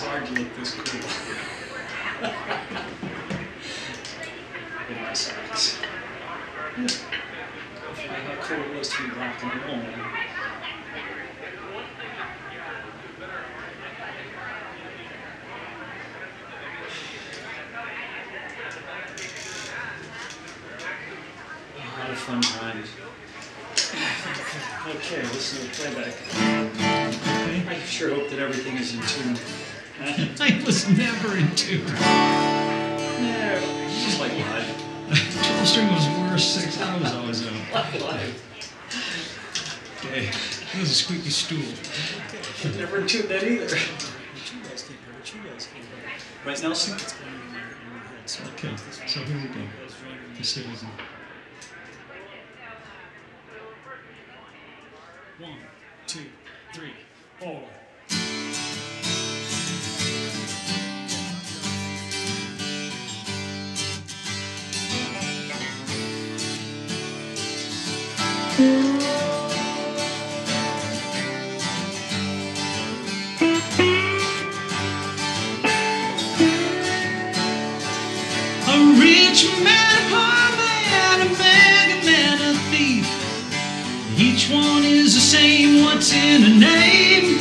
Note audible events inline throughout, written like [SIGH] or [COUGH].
It's hard to look this cool. In my socks. How cool it was to be rock and roll, man. Fun times. Okay, listen to the playback. I sure hope that everything is in tune. [LAUGHS] I was never in tune. Yeah, just like live. 12 string was worse, six I was always [LAUGHS] out. Like live. Okay, that was a squeaky stool. Never in that either. But you guys can't it. You guys can't. Right, Nelson? Okay, so here we go. The citizen. One, two, three, four. Rich man, a poor man, a beggar man, a thief. Each one is the same, what's in a name?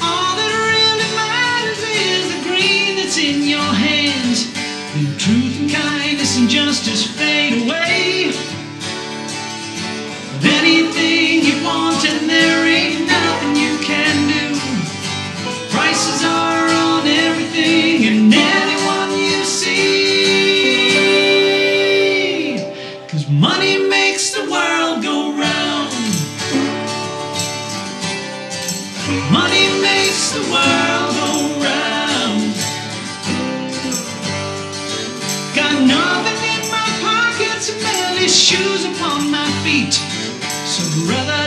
All that really matters is the green that's in your hands. Then truth and kindness and justice shoes upon my feet. So brother,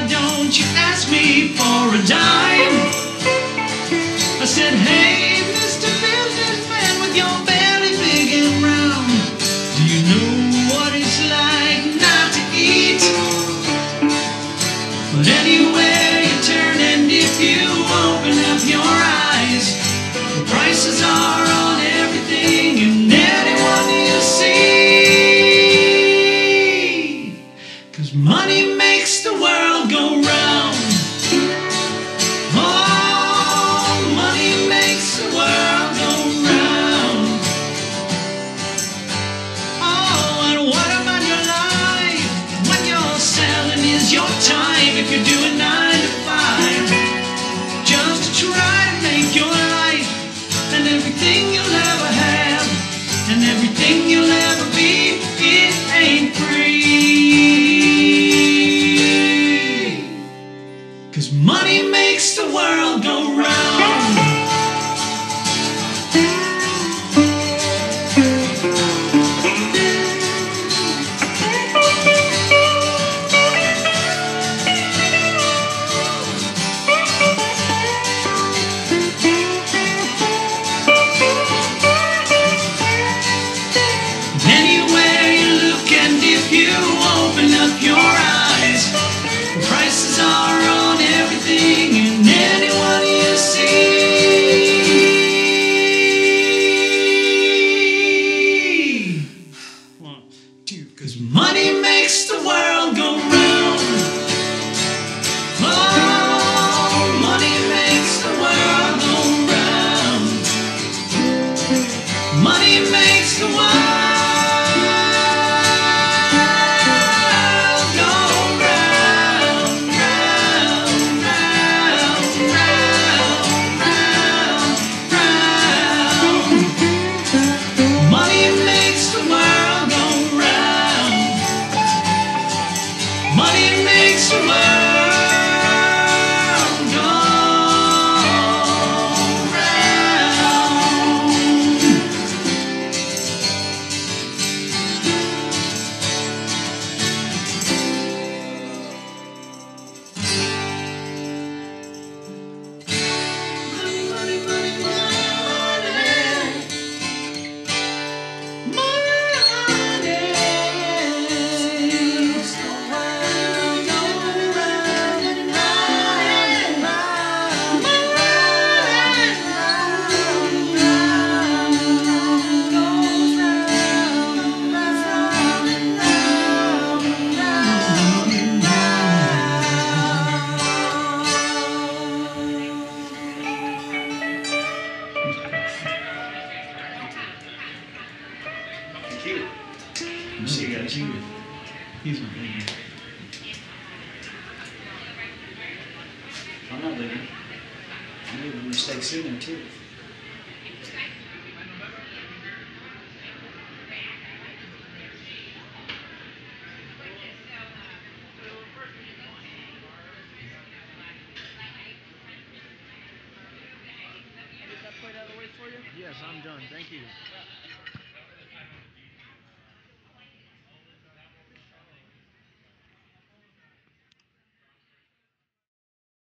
Cause money makes the world go round. He's not leaving. I'm not leaving. I'm leaving to stay sooner too. Yes, I'm done. Thank you.